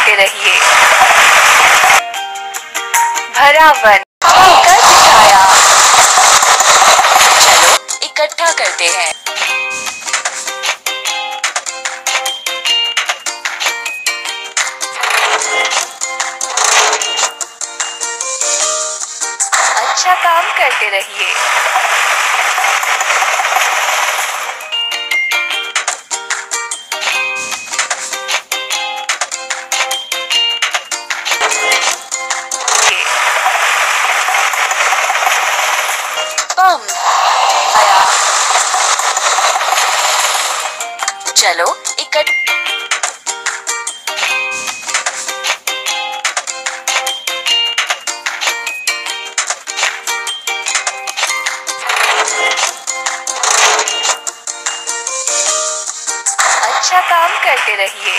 होते रहिए। भरा वन। कर दिखाया चलो इकट्ठा करते हैं। अच्छा काम करते रहिए। चलो इकट्ठ। अच्छा काम करते रहिए।